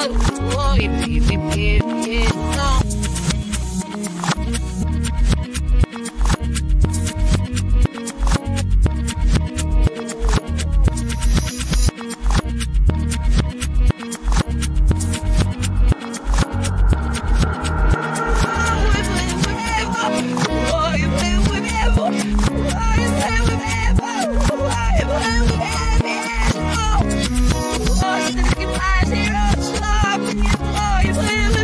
ever why be we ever yes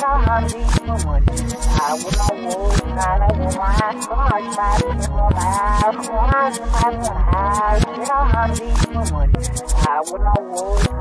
know how to be someone I would not want not I want my heart back for my house one and my house you know how to someone As heroes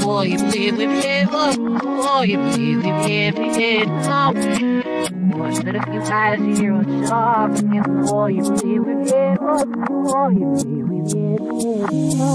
boy, you live with him, boy, you live with him. What's that if you guys heroes laughing at boy, you with him, boy, you with him.